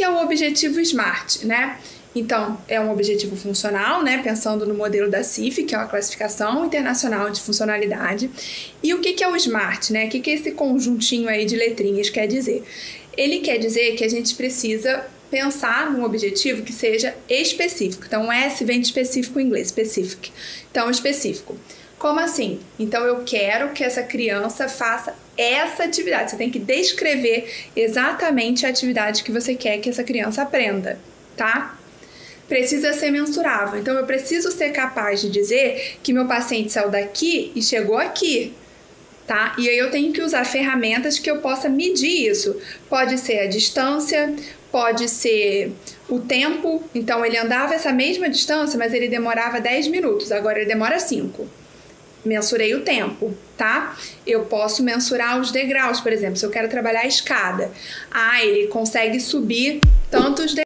que é o objetivo SMART, né? Então, é um objetivo funcional, né? Pensando no modelo da CIF, que é uma classificação internacional de funcionalidade. E o que, que é o SMART, né? O que, que esse conjuntinho aí de letrinhas quer dizer? Ele quer dizer que a gente precisa pensar num objetivo que seja específico. Então, S vem de específico em inglês, specific. Então, específico. Como assim? Então, eu quero que essa criança faça essa atividade. Você tem que descrever exatamente a atividade que você quer que essa criança aprenda, tá? Precisa ser mensurável. Então, eu preciso ser capaz de dizer que meu paciente saiu daqui e chegou aqui. Tá? E aí eu tenho que usar ferramentas que eu possa medir isso. Pode ser a distância, pode ser o tempo. Então ele andava essa mesma distância, mas ele demorava 10 minutos, agora ele demora 5. Mensurei o tempo, tá? Eu posso mensurar os degraus, por exemplo, se eu quero trabalhar a escada. Ah, ele consegue subir tantos degraus